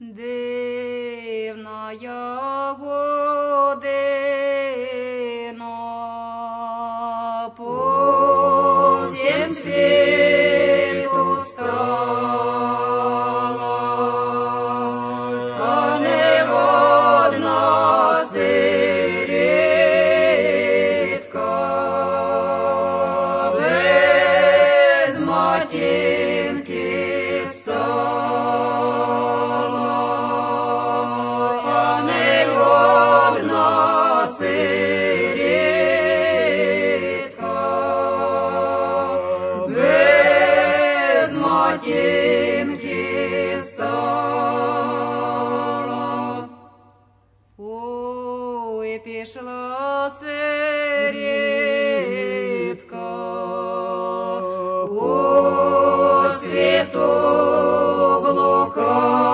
Дивна година по всім світу стала, та не водна сирітка без матір. матінки стала. Ой, пішла сирітка, у світу блукала.